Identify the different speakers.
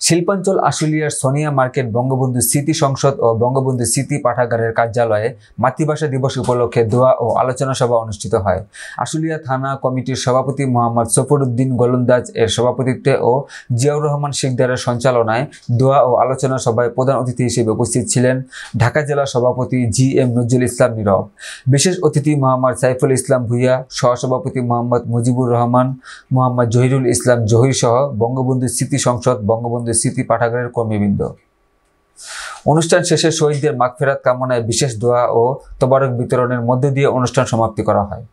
Speaker 1: শিল্পাঞ্চল আশুলিয়ার সোনিয়া মার্কেট বঙ্গবন্ধু স্মৃতি সংসদ ও বঙ্গবন্ধু স্মৃতি পাঠাগারের কার্যালয়ে মাতৃভাষা দিবস উপলক্ষে দোয়া ও আলোচনা সভা অনুষ্ঠিত হয়। আশুলিয়া থানা কমিটির সভাপতি মোহাম্মদ সফরউদ্দিন গোলন্দাজ এর সভাপতিত্বে ও জিয়াউর রহমান শিকদারের সঞ্চালনায় দোয়া ও আলোচনা সভায় প্রধান অতিথি হিসেবে উপস্থিত ছিলেন ঢাকা জেলা সভাপতি জি এম নজরুল ইসলাম নীরব। বিশেষ অতিথি মোহাম্মদ সাইফুল ইসলাম ভুইয়া, সহসভাপতি মোহাম্মদ মুজিবুর রহমান, মোহাম্মদ জহিরুল ইসলাম জহির সহ বঙ্গবন্ধু স্মৃতি সংসদ বঙ্গবন্ধু স্মৃতি পাঠাগারের কর্মীবৃন্দ। অনুষ্ঠান শেষে শহীদদের মাগফেরাত কামনায় বিশেষ দোয়া ও তোবারক বিতরণের মধ্য দিয়ে অনুষ্ঠান সমাপ্তি করা হয়।